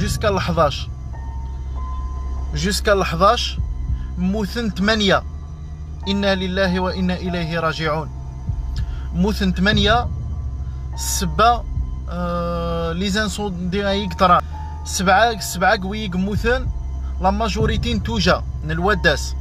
جوسكا ل 11 جوسكا ل 11 موثن 8 إنا لله وأنا إليه راجعون. موثن 8 سبا آه لي زانسون ديغايك ترى. سبعة سبعة قويق موثن. لا ماجوريتي نتوجا من الواداس